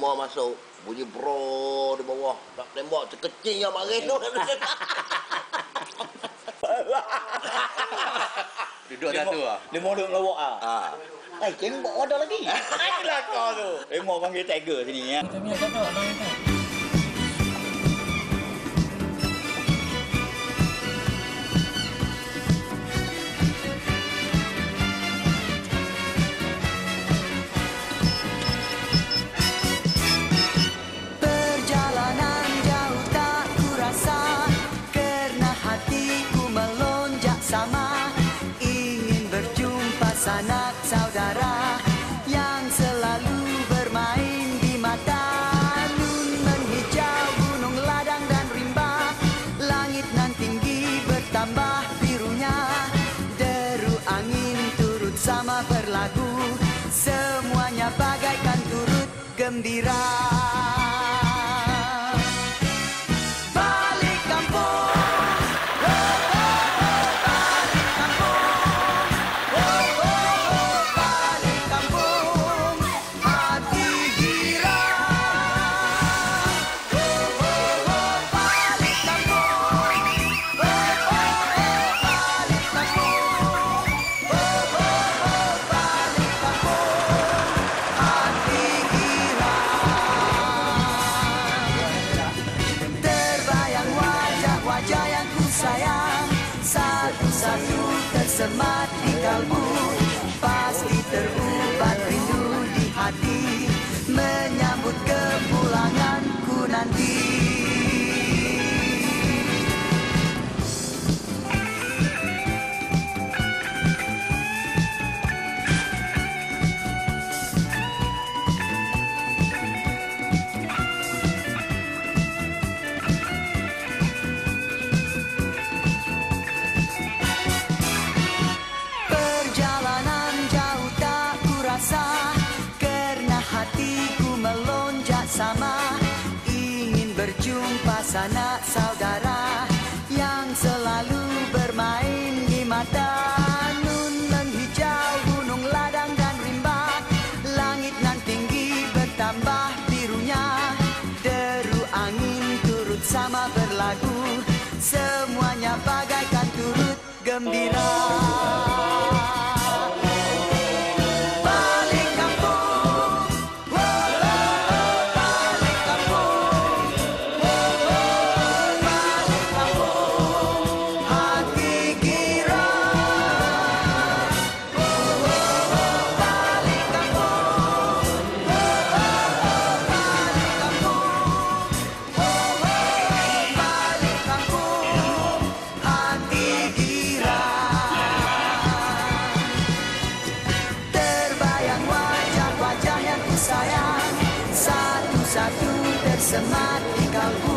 Semua masuk. Bunyi bro di bawah. Tak tembak sekecil yang mari tu. Duduk satu lah. Dia mau duduk lawak ah. ah. Eh, tembak ada lagi. Inilah kau tu. Eh, mau panggil tiger sini ya. Perjalanan bertambah birunya. Deru angin turut sama berlagu Semuanya bagaikan turut gembira tersemat di kalbu Pasti terubat rindu di hati. Menyambut kepulanganku nanti sanak saudara Yang selalu bermain di mata. Nun menghijau gunung ladang dan rimba. Langit nan tinggi bertambah birunya. Deru angin turut sama berlagu. Semuanya bagaikan turut gembira 什麼比較好？